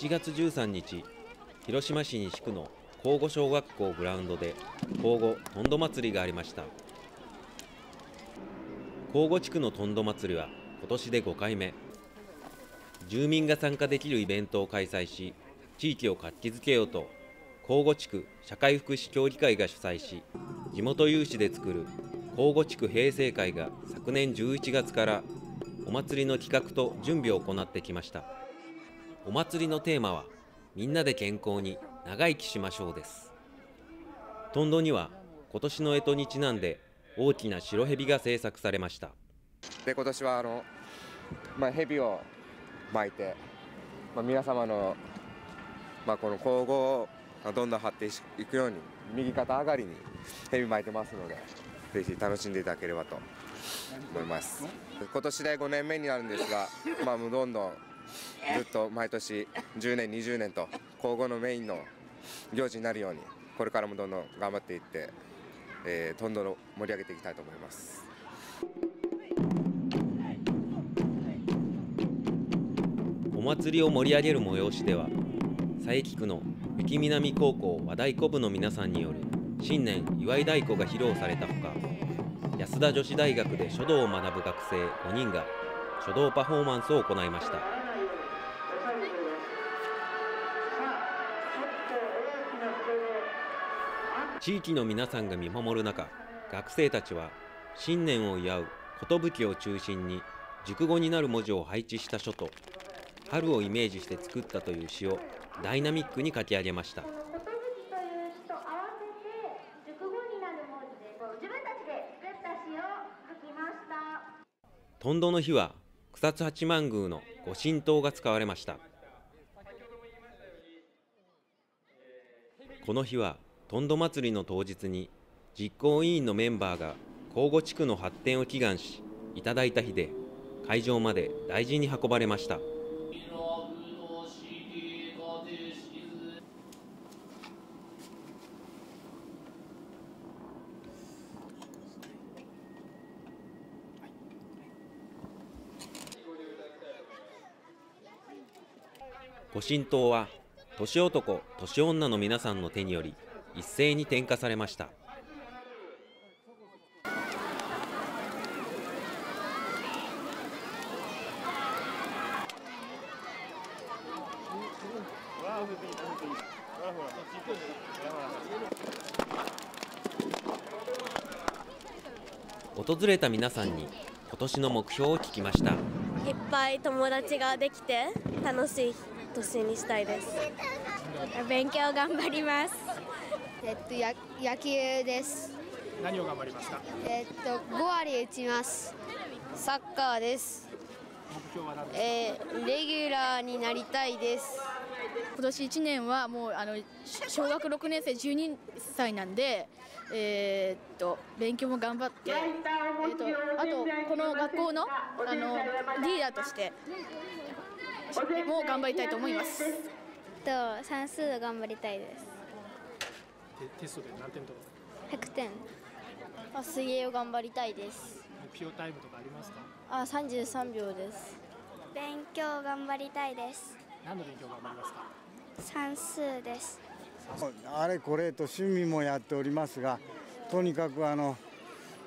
1月13日広島市西区の交互小学校グラウンドで交互とんど祭りがありました。交互地区のとんど祭りは今年で5回目。住民が参加できるイベントを開催し地域を活気づけようと交互地区社会福祉協議会が主催し地元有志で作る交互地区平成会が昨年11月からお祭りの企画と準備を行ってきました。お祭りのテーマはみんなで健康に長生きしましょうです。トンドには今年の干支にちなんで大きな白蛇が制作されました。で今年はあの、まあ、蛇を巻いて、まあ、皆様の、まあ、この交互がどんどん発展していくように右肩上がりに蛇巻いてますのでぜひ楽しんでいただければと思います。今年で5年目になるんですが、まあ、もうどんどんずっと毎年10年20年と交互のメインの行事になるようにこれからもどんどん頑張っていって、えー、どんどん盛り上げていきたいと思います。お祭りを盛り上げる催しでは佐伯区の三木南高校和太鼓部の皆さんによる新年祝い太鼓が披露されたほか安田女子大学で書道を学ぶ学生5人が書道パフォーマンスを行いました地域の皆さんが見守る中学生たちは新年を祝う寿を中心に熟語になる文字を配置した書と春をイメージして作ったという詩をダイナミックに書き上げました。とんどの日は草津八幡宮の御神刀が使われました。この日はとんど祭りの当日に実行委員のメンバーが交互地区の発展を祈願しいただいた日で会場まで大事に運ばれました。御神刀は年男年女の皆さんの手により一斉に点火されました。訪れた皆さんに今年の目標を聞きました。いっぱい友達ができて楽しい年にしたいです。勉強頑張りますえっとや野球です。何を頑張りますか？えっと5割打ちます。サッカーです。目標は何ですか？えー、レギュラーになりたいです。今年1年はもうあのし小学6年生12歳なんで、えーっと勉強も頑張って、えーっとあとこの学校のあのリーダーとしてもう頑張りたいと思います。と算数頑張りたいです。テテストで何点取る100点。あ水泳を頑張りたいです。目標タイムとかありますか？あ33秒です。勉強頑張りたいです何の勉強頑張りますか？算数ですあれこれと趣味もやっておりますがとにかくあの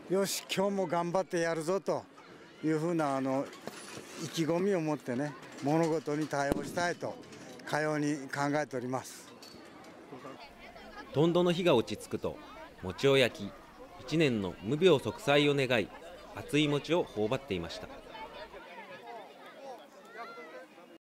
よし今日も頑張ってやるぞというふうなあの意気込みを持ってね物事に対応したいとかように考えております。とんどの日が落ち着くと餅を焼き一年の無病息災を願い熱い餅を頬張っていました。